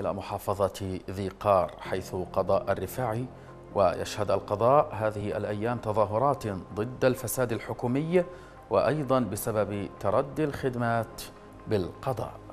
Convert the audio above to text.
إلى محافظة ذي قار حيث قضاء الرفاعي ويشهد القضاء هذه الأيام تظاهرات ضد الفساد الحكومي وأيضا بسبب تردي الخدمات بالقضاء.